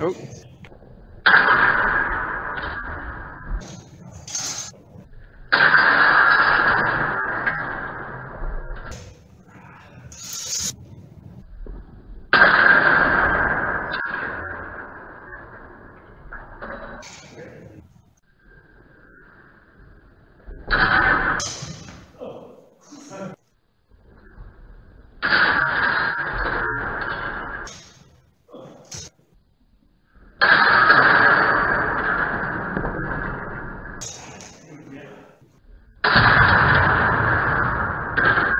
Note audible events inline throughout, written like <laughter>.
Oh.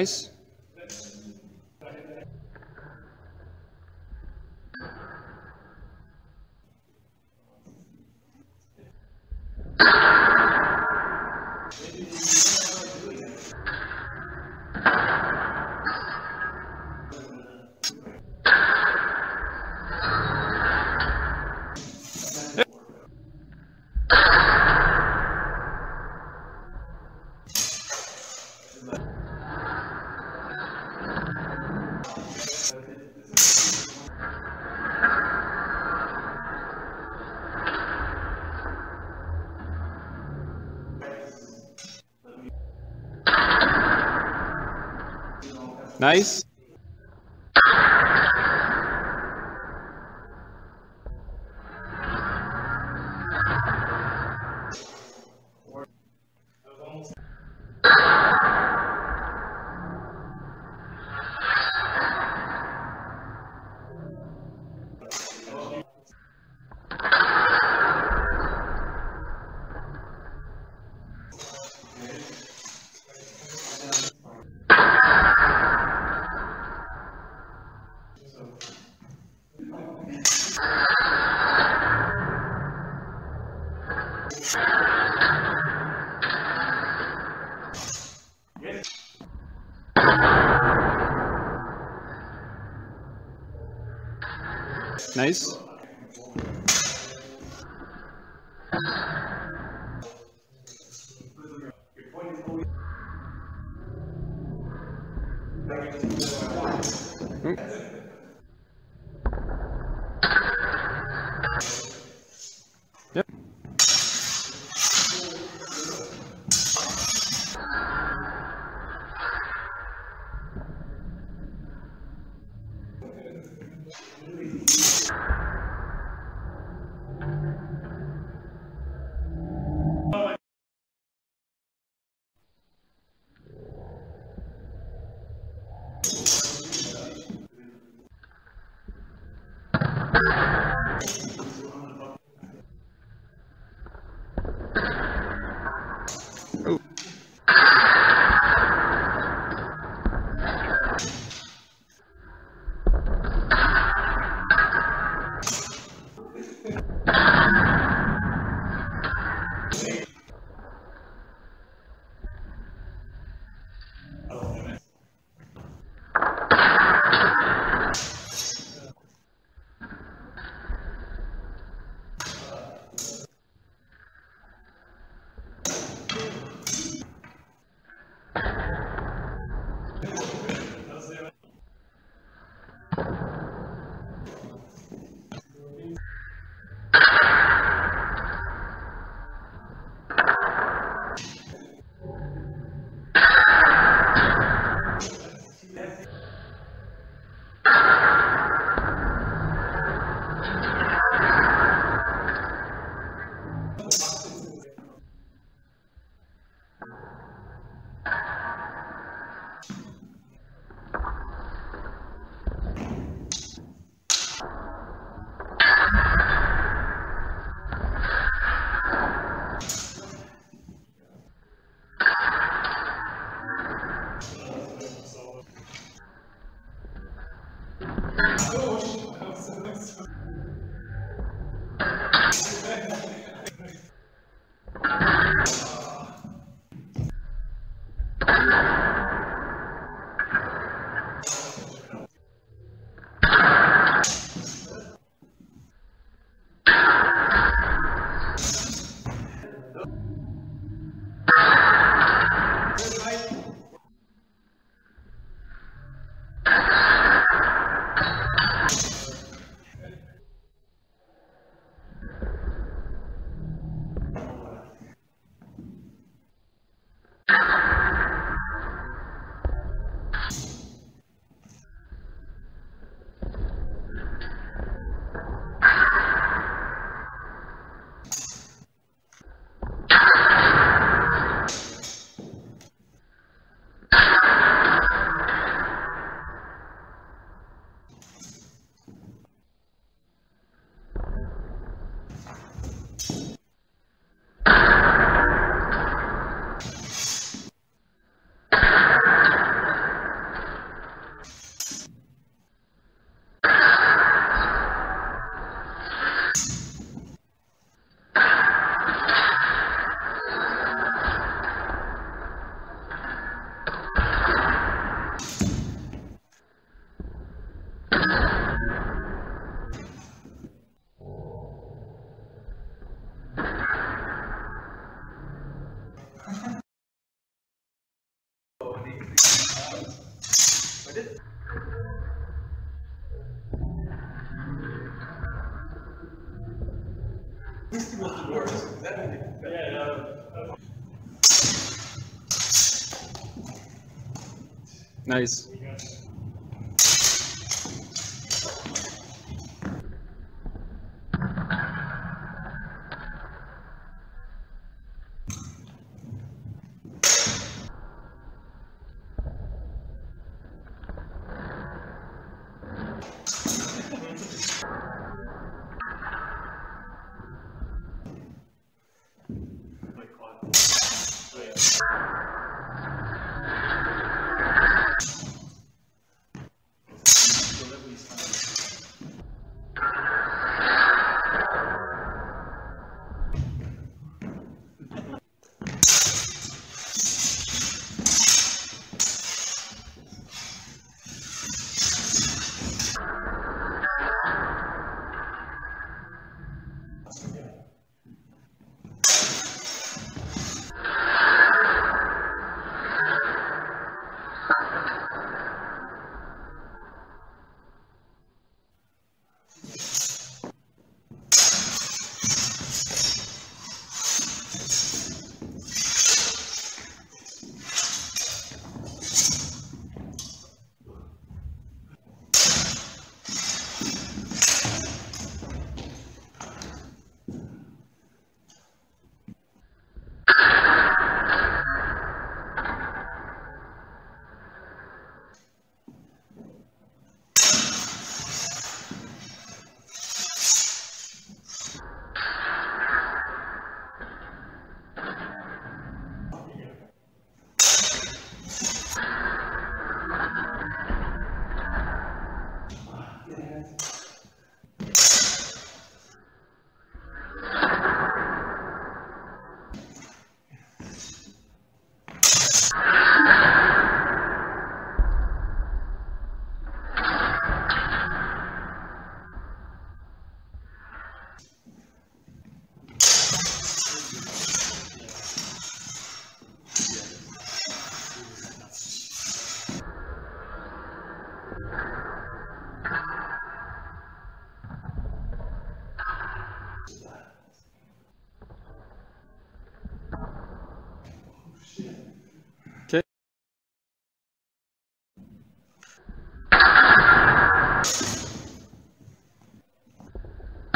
Nice. Nice. Nice. This was the worst. Is that? Yeah, no. Nice.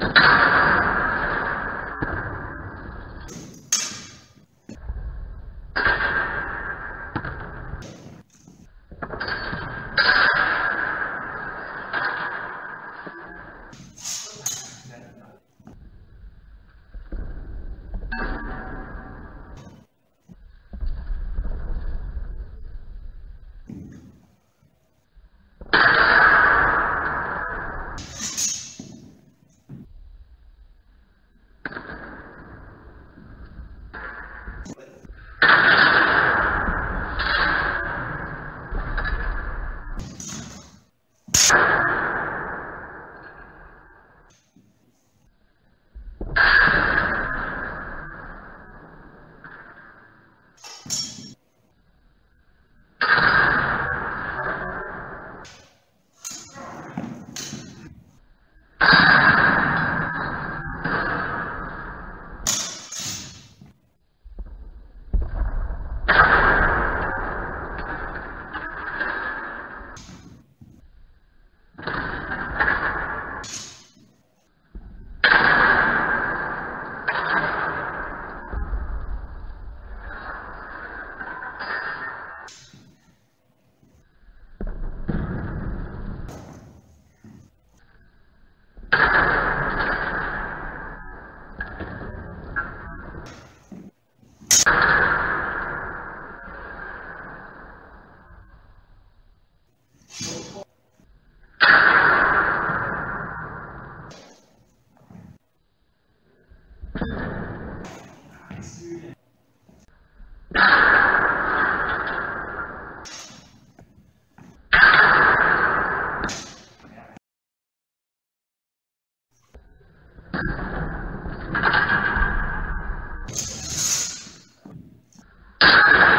you <laughs> You <laughs>